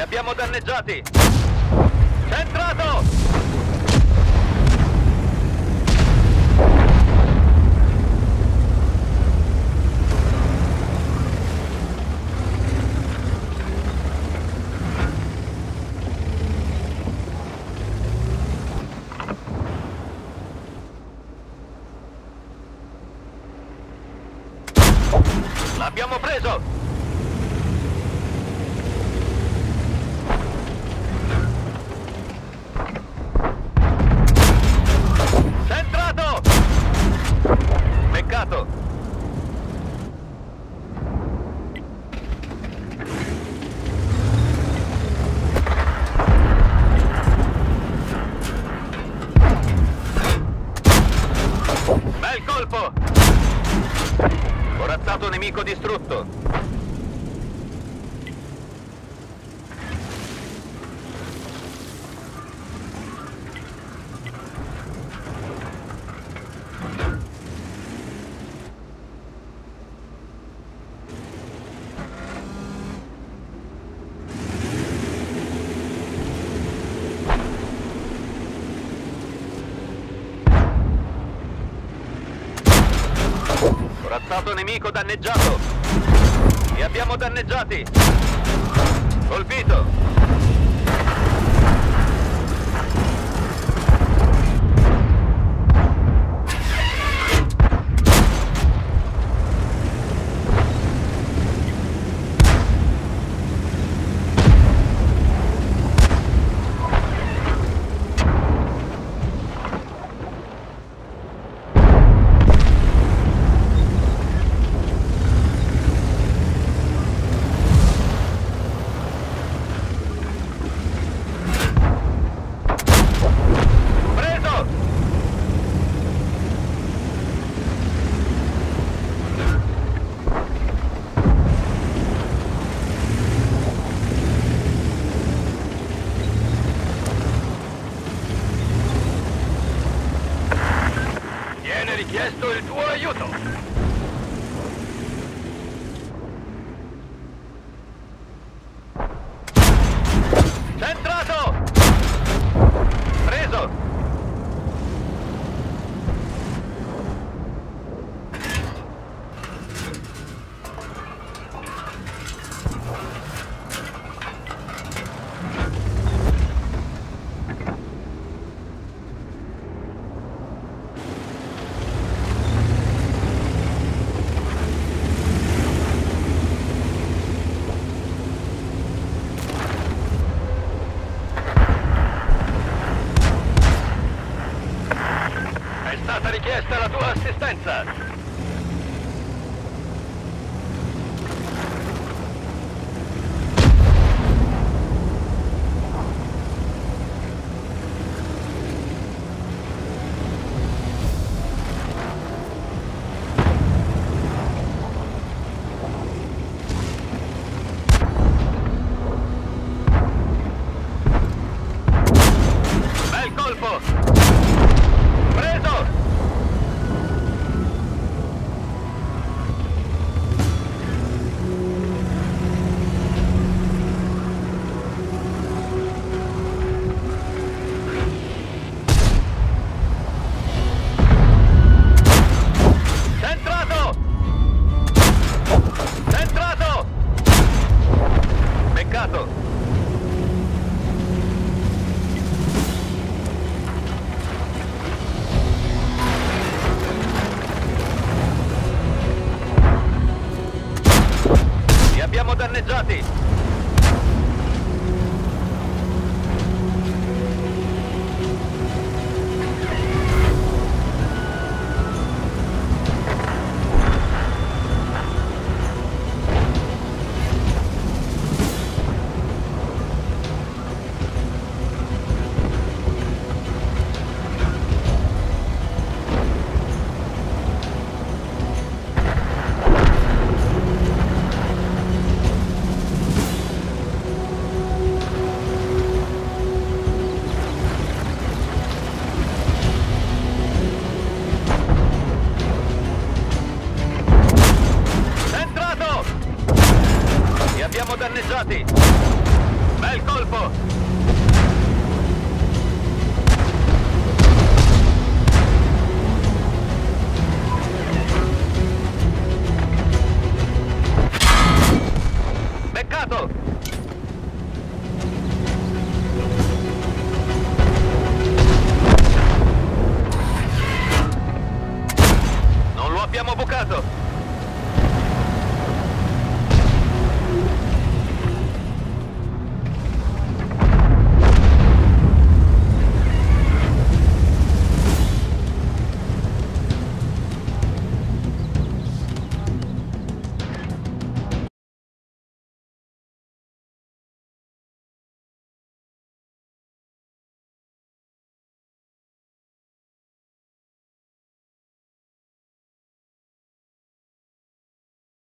abbiamo danneggiati! Centrato! L'abbiamo preso! Centrato! Peccato! Bel colpo! Corazzato nemico distrutto! Corazzato nemico danneggiato! Li abbiamo danneggiati! Colpito! Stata richiesta la tua assistenza! Aggizzati! danneggiati! Bel colpo!